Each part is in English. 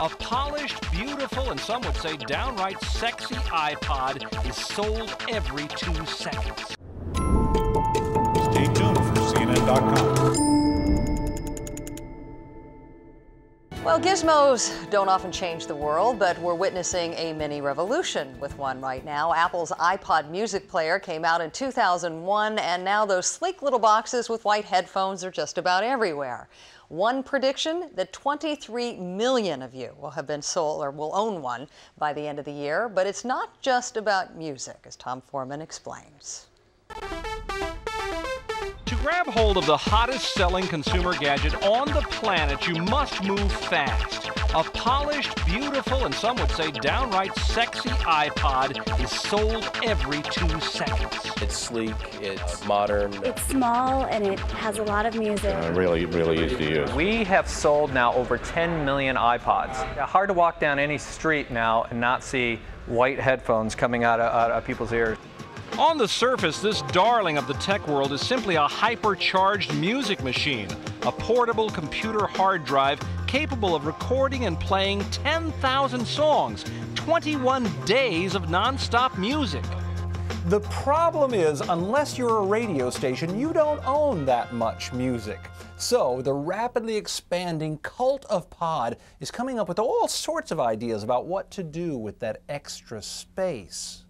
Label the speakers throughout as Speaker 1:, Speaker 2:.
Speaker 1: A polished, beautiful, and some would say downright sexy iPod is sold every two seconds.
Speaker 2: Well, gizmos don't often change the world, but we're witnessing a mini revolution with one right now. Apple's iPod music player came out in 2001, and now those sleek little boxes with white headphones are just about everywhere. One prediction that 23 million of you will have been sold or will own one by the end of the year. But it's not just about music, as Tom Foreman explains.
Speaker 1: To grab hold of the hottest selling consumer gadget on the planet, you must move fast. A polished, beautiful, and some would say downright sexy iPod is sold every two seconds.
Speaker 3: It's sleek, it's modern.
Speaker 4: It's small and it has a lot of music.
Speaker 5: Uh, really, really easy to use.
Speaker 6: We have sold now over 10 million iPods. Hard to walk down any street now and not see white headphones coming out of, out of people's ears.
Speaker 1: On the surface, this darling of the tech world is simply a hypercharged music machine, a portable computer hard drive capable of recording and playing 10,000 songs, 21 days of nonstop music.
Speaker 7: The problem is, unless you're a radio station, you don't own that much music. So, the rapidly expanding cult of pod is coming up with all sorts of ideas about what to do with that extra space.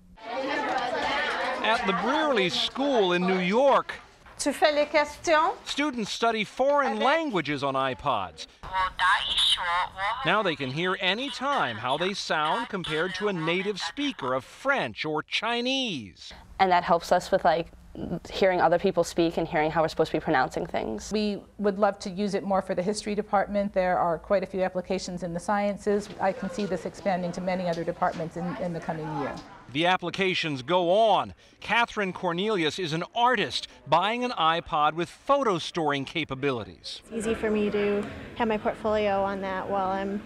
Speaker 1: At the Brearley School in New York,
Speaker 8: Tu fais les questions?
Speaker 1: students study foreign languages on iPods. Now they can hear any time how they sound compared to a native speaker of French or Chinese.
Speaker 9: And that helps us with like hearing other people speak and hearing how we're supposed to be pronouncing things.
Speaker 8: We would love to use it more for the history department. There are quite a few applications in the sciences. I can see this expanding to many other departments in, in the coming year.
Speaker 1: The applications go on. Catherine Cornelius is an artist buying an iPod with photo storing capabilities.
Speaker 4: It's easy for me to have my portfolio on that while I'm,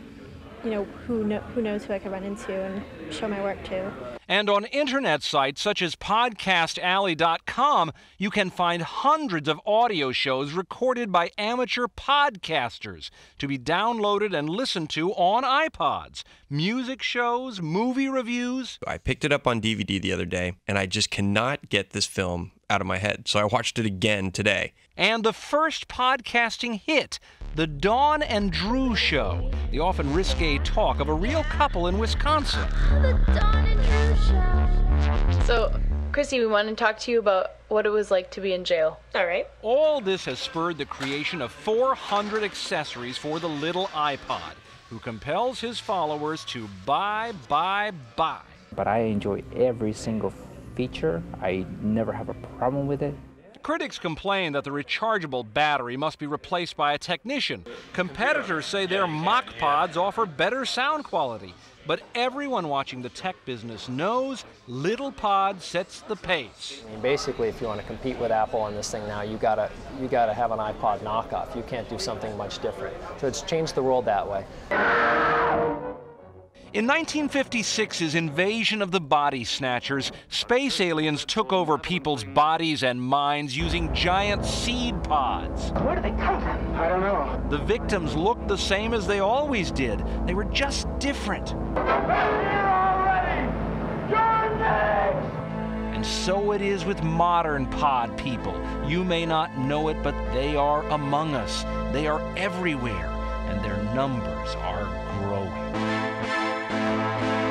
Speaker 4: you know, who, know, who knows who I could run into and show my work to.
Speaker 1: And on internet sites such as podcastalley.com, you can find hundreds of audio shows recorded by amateur podcasters to be downloaded and listened to on iPods. Music shows, movie reviews.
Speaker 3: I picked it up on DVD the other day, and I just cannot get this film out of my head. So I watched it again today.
Speaker 1: And the first podcasting hit, The Dawn and Drew Show, the often risque talk of a real couple in Wisconsin.
Speaker 10: So, Chrissy, we want to talk to you about what it was like to be in jail. All right.
Speaker 1: All this has spurred the creation of 400 accessories for the little iPod, who compels his followers to buy, buy, buy.
Speaker 11: But I enjoy every single feature. I never have a problem with it.
Speaker 1: Critics complain that the rechargeable battery must be replaced by a technician. Competitors say their mock pods offer better sound quality. But everyone watching the tech business knows Little Pod sets the pace.
Speaker 12: I mean, basically, if you want to compete with Apple on this thing now, you gotta you gotta have an iPod knockoff. You can't do something much different. So it's changed the world that way.
Speaker 1: In 1956's invasion of the body snatchers, space aliens took over people's bodies and minds using giant seed pods.
Speaker 13: Where do they come from? I don't know.
Speaker 1: The victims looked the same as they always did. They were just different. And so it is with modern pod people. You may not know it, but they are among us. They are everywhere, and their numbers are growing. Música